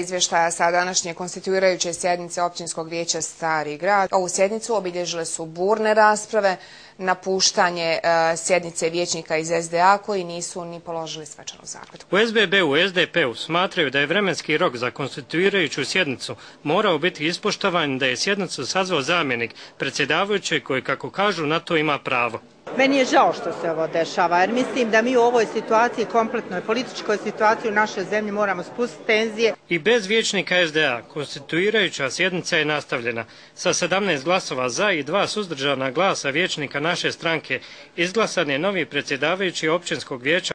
Izvještaja sa današnje konstituirajuće sjednice općinskog vijeća Stari grad. Ovu sjednicu obilježile su burne rasprave, napuštanje e, sjednice vijećnika iz SDA koji nisu ni položili svečanu zakletvu. U SBB u SDP-u smatraju da je vremenski rok za konstituirajuću sjednicu morao biti ispoštovan da je sjednicu sazvao zamjenik predsjedavajuće koji, kako kažu, na to ima pravo. Meni je žao što se ovo dešava, jer mislim da mi u ovoj situaciji, kompletnoj političkoj situaciji u našoj zemlji moramo spustiti tenzije. I bez vječnika SDA, konstituirajuća sjednica je nastavljena. Sa 17 glasova za i dva suzdržana glasa vječnika naše stranke, izglasan je novi predsjedavajući općinskog vijeća